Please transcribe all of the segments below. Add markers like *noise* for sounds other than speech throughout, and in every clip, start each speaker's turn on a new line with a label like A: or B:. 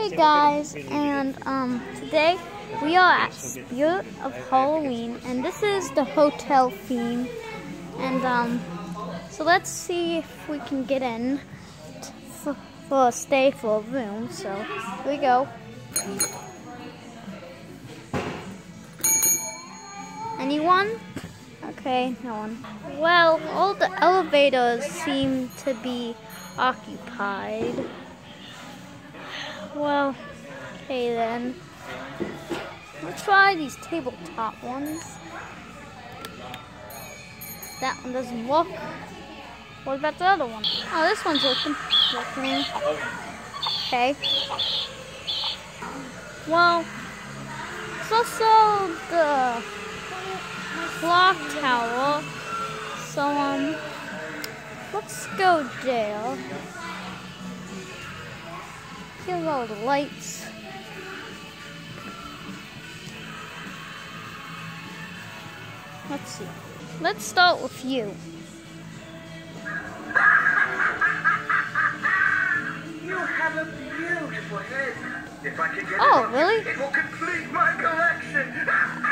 A: Hey guys, and um, today we are at Spirit of Halloween, and this is the hotel theme. And um, so let's see if we can get in for, for a stay for a room. So here we go. Anyone? Okay, no one. Well, all the elevators seem to be occupied. Well, okay then. Let's try these tabletop ones. That one doesn't work. What about the other one? Oh, this one's open. Working. Okay. Well, it's also the clock tower. So, um, let's go there. Here's all the lights. Let's see. Let's start with you.
B: You have a beautiful head. If I can get
A: Oh,
B: it
A: really?
B: It will complete my collection.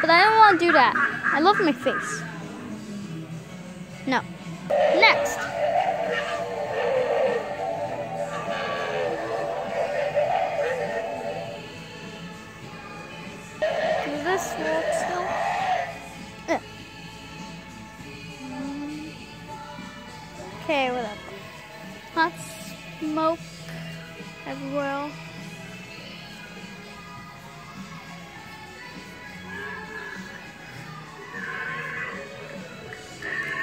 A: But I don't want to do that. I love my face. No. Next. This work still? Okay, whatever. Hot smoke everywhere.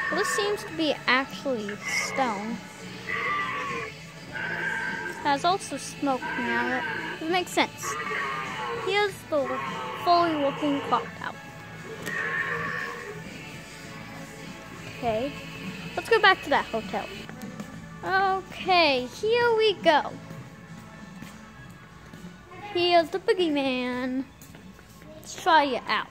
A: Well, this seems to be actually stone. Has also smoke it. It makes sense. Here's the fully working clock tower. Okay, let's go back to that hotel. Okay, here we go. Here's the boogeyman. Let's try it out.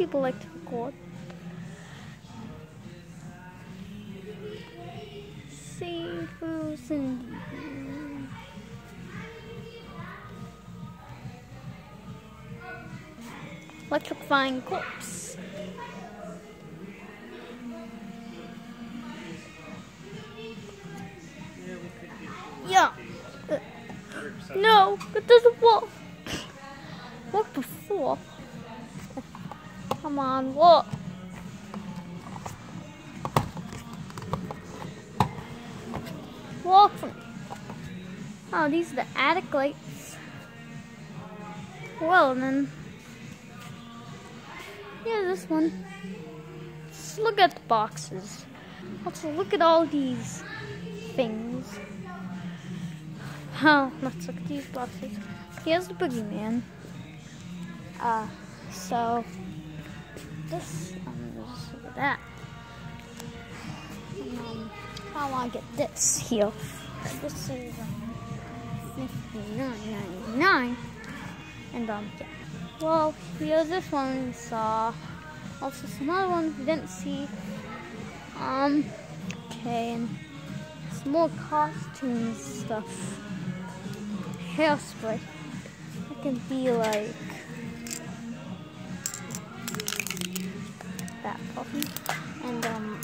A: People like to record. In here. Electrifying corpse. Yeah. Uh, no, it doesn't work. Walk me. Oh, these are the attic lights. Well, then. Yeah, this one. Let's look at the boxes. Also, look at all these things. Oh, let's look at these boxes. Here's the boogeyman. Uh, so this, um, look at that. Um, I want to get this here. This is um, fifty nine ninety nine, and um, yeah. Well, here's this one saw. Also, some other ones we didn't see. Um, okay, and some more costume stuff. Hairspray. It can be like that puppy. And um.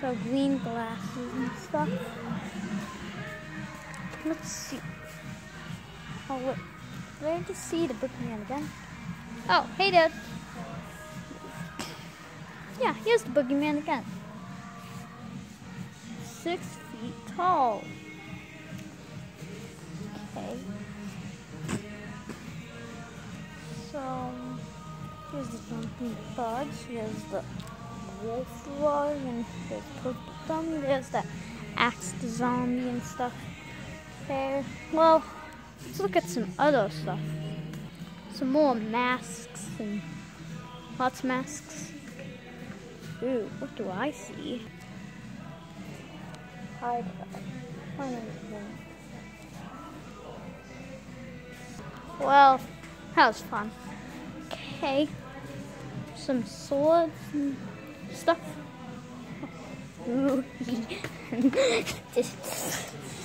A: So green glasses and stuff. Let's see. Oh wait. Where Did just see the boogeyman again? Oh, hey Dad. Yeah, here's the boogeyman again. Six feet tall. Okay. So here's the jumping bugs. Here's the wolf rug, and there's purple thumb. There's the axe the zombie and stuff. Okay. Well, let's look at some other stuff. Some more masks and lots of masks. Ooh, what do I see? hide. Well, that was fun. Okay, some swords and stuff. *laughs* *laughs* *laughs*